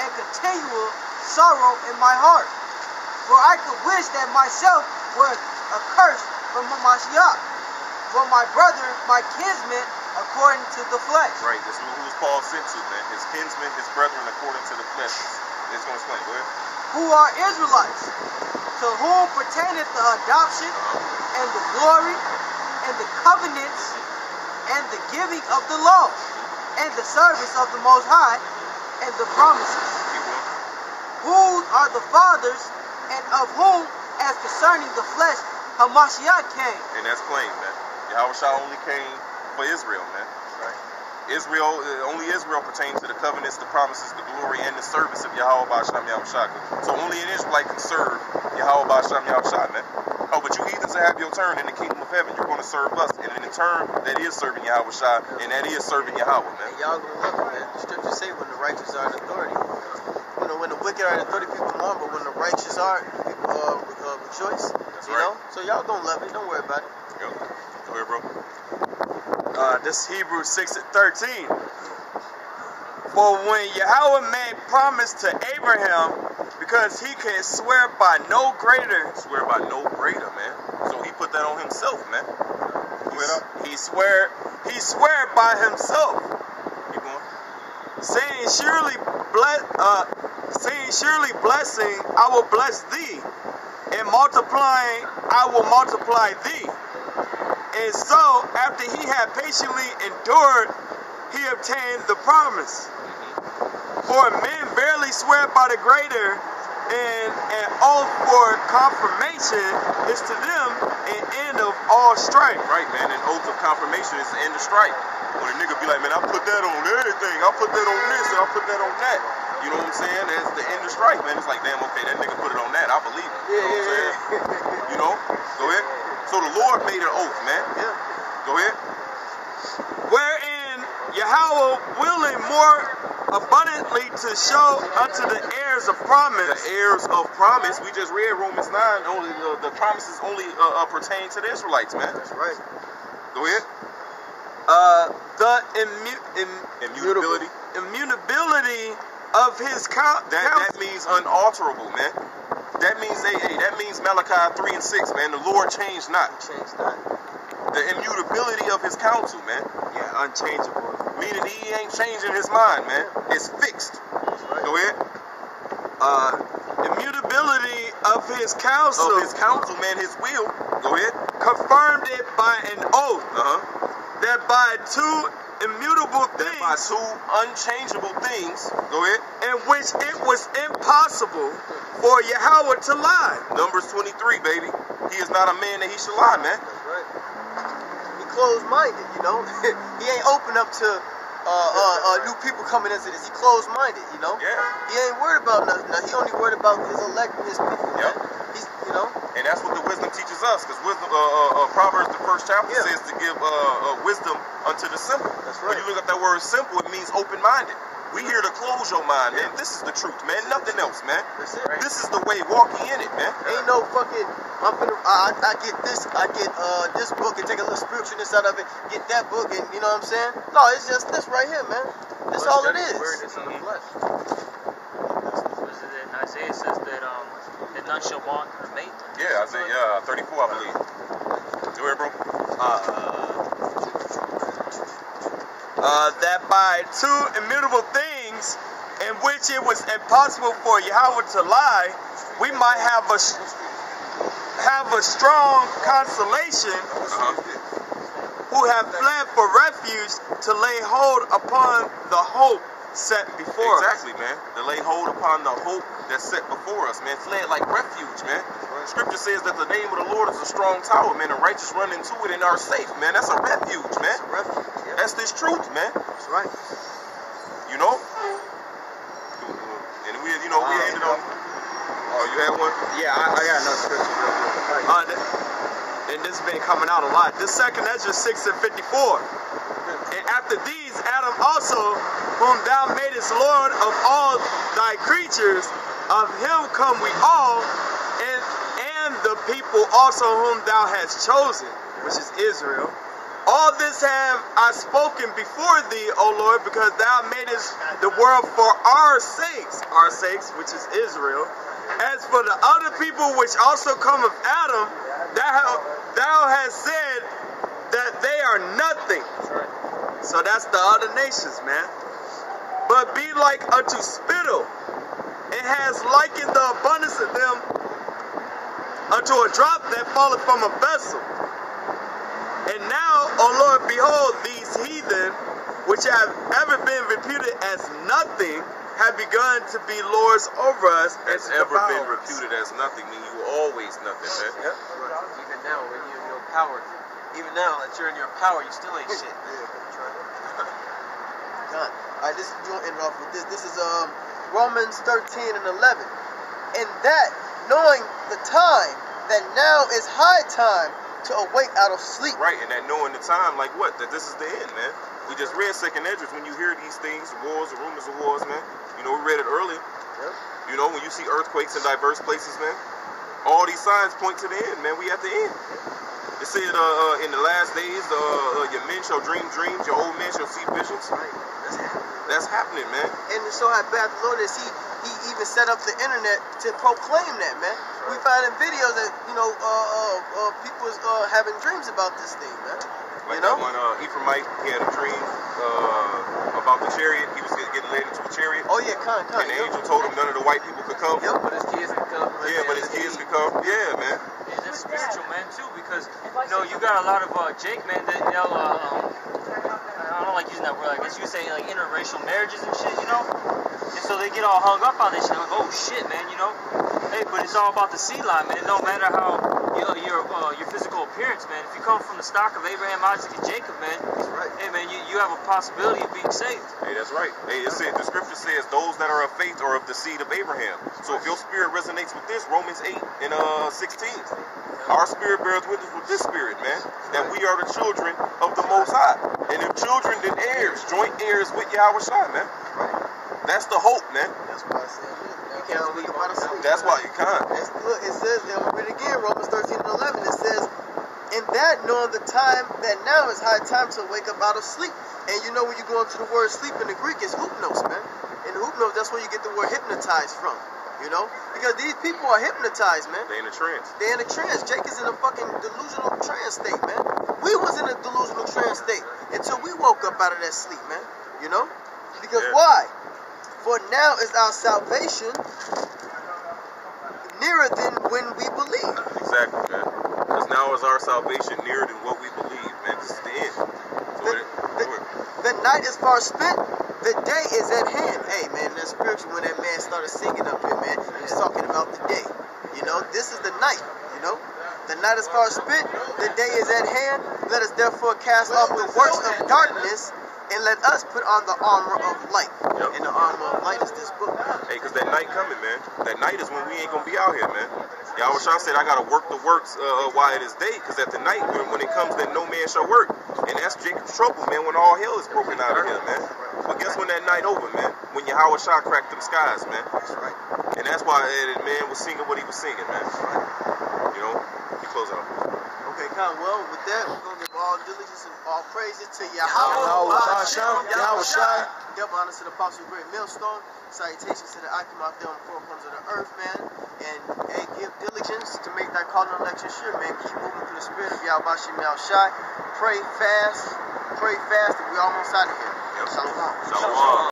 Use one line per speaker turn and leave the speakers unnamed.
and continual sorrow in my heart. For I could wish that myself were accursed from Mashiach, for my brother, my kinsman, according to the flesh.
Right, this is who Paul sent to, man. His kinsmen, his brethren, according to the flesh. It's going to explain. Go ahead.
Who are Israelites, to whom pertaineth the adoption and the glory and the covenants and the giving of the law and the service of the Most High and the promises. Who are the fathers and of whom, as concerning the flesh, Hamashiach came.
And that's plain, man. Yahweh Shah only came for Israel, man. Right. Israel, uh, only Israel pertains to the covenants, the promises, the glory, and the service of Yahweh Basham Yahushua. So only an Israelite can serve Yahweh Basham Yahushua, man. Oh, but you heathens have your turn in the kingdom of heaven. You're going to serve us. And in the turn, that is serving Yahweh Shah, and that is serving Yahweh, man.
And y'all gonna love it, man. The scriptures say when the righteous are in authority. You know, when the wicked are in authority, people mourn, but when the righteous are, people uh, uh, rejoice.
That's
you
right.
know? So y'all gonna love it. Don't worry about it.
Go, go ahead, bro.
Uh, this is Hebrews 6 and 13. For when Yahweh made promise to Abraham, because he can swear by no greater,
Swear by no greater, man. So he put that on himself, man. Up.
he swear he swear by himself. Saying surely bless uh saying surely blessing I will bless thee, and multiplying I will multiply thee. And so after he had patiently endured, he obtained the promise. For men verily swear by the greater, and an oath for confirmation is to them an end of all strife.
Right, man. An oath of confirmation is the end of strife. A nigga be like, man, I put that on everything. I put that on this and I put that on that. You know what I'm saying? That's the end of strife, man. It's like, damn, okay, that nigga put it on that. I believe it. You know what I'm saying? You know? Go ahead. So the Lord made an oath, man.
Yeah.
Go ahead.
wherein Yahweh willing more abundantly to show unto the heirs of promise.
The heirs of promise. We just read Romans 9. Only the, the promises only uh, uh, pertain to the Israelites, man.
That's right.
Go ahead.
Uh, the immu- im-
Immutability.
immutability of his count.
That that means unalterable, man. That means hey, hey, that means Malachi 3 and 6, man. The Lord changed not.
Change that.
The immutability of his counsel, man.
yeah, unchangeable.
Meaning he ain't changing his mind, man. It's fixed.
Right.
Go ahead.
Uh, immutability of his counsel
Of his counsel, man, his will. Go ahead.
confirmed it by an oath
Uh-huh.
That by two immutable
That by
things
two unchangeable things. Go ahead.
in which it was impossible for Yahweh to lie.
Numbers 23, baby. He is not a man that he should lie, man.
That's right. He closed-minded, you know. he ain't open up to uh, uh, uh, new people coming into this. He closed-minded, you know.
Yeah.
He ain't worried about nothing. Now, he only worried about his elect and his people.
Yep.
Man. He's, you know.
And that's what the wisdom teaches us, because wisdom, uh, uh, uh, Proverbs, the first chapter,
Yeah.
says to give uh, uh, wisdom unto the simple.
That's right.
When you look at that word simple, it means open-minded. We here to close your mind, man. This is the truth, man. Nothing else, man.
That's it.
This is the way. Walking in it, man.
Ain't no fucking. I'm gonna. I, I I get this. I get uh this book and take a little spiritualness out of it. Get that book and you know what I'm saying? No, it's just this right here, man. That's all it is.
Word is in the flesh. What is it in Isaiah says that um that none shall want her mate.
Yeah, I say, yeah, 34, I believe. Go ahead, bro.
uh, that by two immutable things in which it was impossible for Yahweh to lie, we might have a have a strong consolation
Uh-huh.
who have fled for refuge to lay hold upon the hope set before us.
Exactly, man. To lay hold upon the hope that's set before us, man. Fled like refuge, man. Scripture says that the name of the Lord is a strong tower, man. The righteous run into it and are safe, man. That's a refuge, man.
A refuge. Yeah,
That's this truth, man.
that's right.
You know? And we, you know, we
Uh,
ended on. Oh, you had one?
Yeah, I, I got another scripture real quick. Uh, th- and this has been coming out a lot. This second Ezra 6 and 54. And after these, Adam also, whom thou madest Lord of all thy creatures, of him come we all, and and the people also whom thou hast chosen, which is Israel, All this have I spoken before thee, O Lord, because thou madest the world for our sakes, our sakes, which is Israel. As for the other people which also come of Adam, thou, thou hast said that they are nothing. So that's the other nations, man. But be like unto spittle. It has likened the abundance of them unto a drop that falleth from a vessel. And now, O Lord, behold, these heathen, which have ever been reputed as nothing, have begun to be lords over us and
That's
to
ever been reputed as nothing, mean you were always nothing, man.
Yep. Even now, when you're in your power, even now that you're in your power, you still ain't shit. God. All right, this is doing end off with this. This is um Romans 13 and 11. And that, knowing the time, that now is high time to awake out of sleep.
Right, and that knowing the time, like what? That this is the end, man. We just read Second Esdras. When you hear these things, wars, and rumors of wars, man. You know, we read it earlier.
Yep.
You know, when you see earthquakes in diverse places, man. All these signs point to the end, man. We at the end. It said, uh, uh, in the last days, uh, uh, your men shall dream dreams, your old men shall see visions.
Right. That's happening.
That's happening, man.
And so how bad the Lord is, he he even set up the internet to proclaim that, man. We finding videos that you know uh, uh, uh, people uh, having dreams about this thing, man.
Like
You know?
that one, uh, Ephraimite, he had a dream uh, about the chariot. He was getting led into a chariot.
Oh yeah, con con.
And the angel told him none of the white people could come.
Yep, but his kids can come.
Yeah, but his kids could come. Yeah, man.
That's spiritual, man, too, because you know you got a lot of uh, Jake, man, that they'll, uh, um, I don't like using that word. I guess you say like interracial marriages and shit, you know. And so they get all hung up on this shit. Like, oh shit, man, you know. Hey, but it's all about the seed line, man. No matter how you know, your uh, your physical appearance, man. If you come from the stock of Abraham, Isaac, and Jacob, man,
That's right.
hey, man, you, you have a possibility of being saved.
Hey, that's right. Hey, it said the scripture says those that are of faith are of the seed of Abraham. So if your spirit resonates with this, Romans 8 and uh 16. Our spirit bears witness with this spirit, man, that we are the children of the Most High. And if children, then heirs, joint heirs with Yahweh Shai, man. That's the hope, man.
That's what I said, look, you can't speak about a sleep.
That's why you can't.
It's, look, it says, and we'll read it again, Romans 13 and 11, it says, In that knowing the time, that now is high time to wake up out of sleep. And you know when you go into the word sleep in the Greek, it's hupnos, man. In hupnos, that's where you get the word hypnotized from, you know? Because these people are hypnotized, man.
They in a trance.
They in a trance. Jake is in a fucking delusional trance state, man. We was in a delusional trance state until we woke up out of that sleep, man. You know? Because
Yeah.
why? For now is our salvation nearer than when we believe.
Exactly, man. Because now is our salvation nearer than what we believe, man. This is the end. So
The,
it,
the, the night is far spent, the day is at hand. Hey man, that's spiritual when that man started singing up here, man. He was talking about the day. You know, this is the night, you know. The night is far spent, the day is at hand. Let us therefore cast off the works of darkness and let us put on the armor of light.
Yep.
And the armor of light is this book.
Hey, because that night coming, man. That night is when we ain't gonna be out here, man. Yahweh Shah said, I gotta work the works uh, while it is day, because at the night, when, when it comes, then no man shall work. And that's Jacob's trouble, man, when all hell is broken out of here, man. But guess when that night over, man? When Yahweh Shah cracked them skies, man.
That's right.
And that's why uh, the man was singing what he was singing, man. You know? You close out.
Okay, Con, well, with that, we're going to give all diligence and all praises to
Yahweh
Yahweh.
Shai.
Double honor to the Apostle Great Millstone. Salutations to the Akim out there on the four corners of the earth, man. And hey, give diligence to make that call and election sure, man. Keep moving through the spirit of Yahweh Shai. Pray fast, pray fast, and we almost out of here.
Yep.
Shalom.
Shalom.